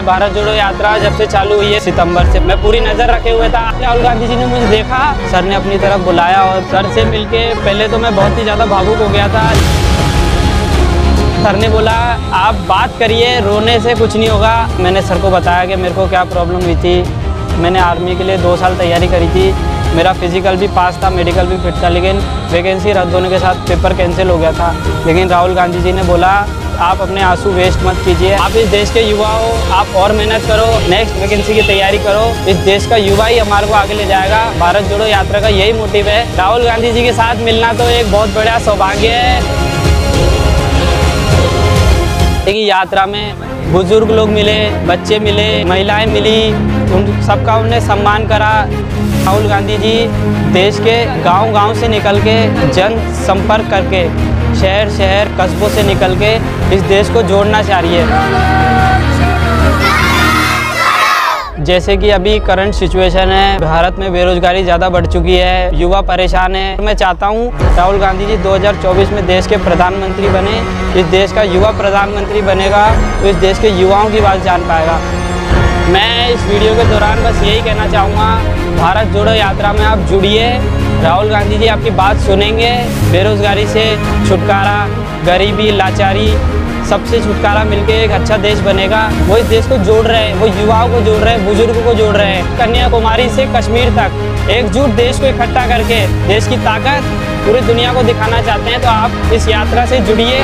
मैं भारत जोड़ो यात्रा जब से चालू हुई है सितंबर से। मैं पूरी नज़र रखे हुए था। राहुल गांधी जी ने मुझे देखा। सर ने अपनी तरफ़ बुलाया और सर से मिलके पहले तो मैं बहुत ही ज़्यादा भावुक हो गया था। सर ने बोला, आप बात करिए, रोने से कुछ नहीं होगा। मैंने सर को बताया कि मेरे को क्या प्रॉब्लम हुई थी। मैंने आर्मी के लिए दो साल तैयारी करी थी। मेरा फ़िज़िकल भी पास था मेडिकल भी फिट था, लेकिन वैकेंसी रद्द होने के साथ पेपर कैंसिल हो गया था। लेकिन राहुल गांधी जी ने बोला आप अपने आँसू वेस्ट मत कीजिए। आप इस देश के युवा हो आप और मेहनत करो नेक्स्ट वैकेंसी की तैयारी करो। इस देश का युवा ही हमारे को आगे ले जाएगा। भारत जोड़ो यात्रा का यही मोटिव है। राहुल गांधी जी के साथ मिलना तो एक बहुत बड़ा सौभाग्य है। देखिए, यात्रा में बुज़ुर्ग लोग मिले, बच्चे मिले, महिलाएँ मिली, उन सबका उन्हें सम्मान करा। राहुल गांधी जी देश के गांव-गांव से निकल के जन संपर्क करके शहर शहर कस्बों से निकल के इस देश को जोड़ना चाह रही है। जैसे कि अभी करंट सिचुएशन है, भारत में बेरोजगारी ज़्यादा बढ़ चुकी है, युवा परेशान है। मैं चाहता हूँ, राहुल गांधी जी 2024 में देश के प्रधानमंत्री बने, इस देश का युवा प्रधानमंत्री बनेगा तो इस देश के युवाओं की बात जान पाएगा। मैं इस वीडियो के दौरान बस यही कहना चाहूँगा, भारत जोड़ो यात्रा में आप जुड़िए राहुल गांधी जी आपकी बात सुनेंगे। बेरोजगारी से छुटकारा, गरीबी, लाचारी, सबसे छुटकारा मिलके एक अच्छा देश बनेगा। वो इस देश को जोड़ रहे हैं, वो युवाओं को जोड़ रहे हैं, बुज़ुर्गों को जोड़ रहे हैं। कन्याकुमारी से कश्मीर तक एकजुट देश को इकट्ठा करके देश की ताकत पूरी दुनिया को दिखाना चाहते हैं तो आप इस यात्रा से जुड़िए।